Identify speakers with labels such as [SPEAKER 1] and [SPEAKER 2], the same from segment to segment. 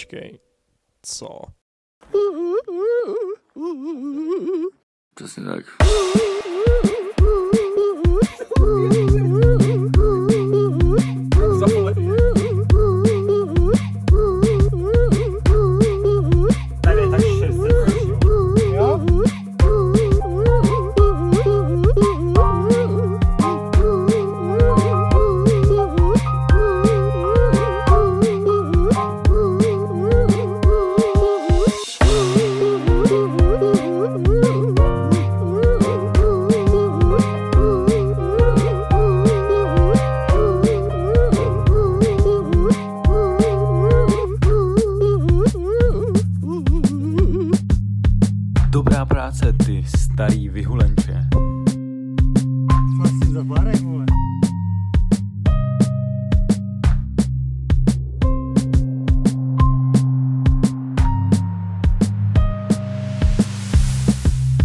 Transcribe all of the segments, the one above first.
[SPEAKER 1] Počkej, co?
[SPEAKER 2] Přesně tak.
[SPEAKER 3] Starý vyhulenče.
[SPEAKER 4] Vlastně zakládaj, vole.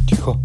[SPEAKER 3] Ticho.